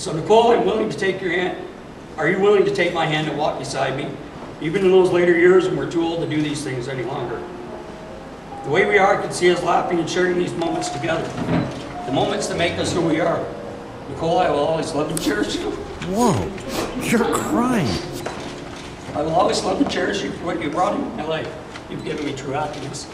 So Nicole, I'm willing to take your hand. Are you willing to take my hand and walk beside me? Even in those later years when we're too old to do these things any longer. The way we are, can see us laughing and sharing these moments together. The moments that make us who we are. Nicole, I will always love and cherish you. Whoa, you're crying. I will always love and cherish you for what you brought into my life. You've given me true happiness.